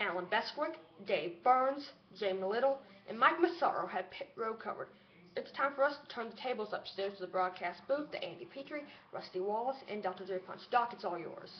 Allen Bestwick, Dave Burns, Jamie Little, and Mike Massaro had pit road covered. It's time for us to turn the tables upstairs to the broadcast booth to Andy Petree, Rusty Wallace, and Dr. J. Punch. Doc, it's all yours.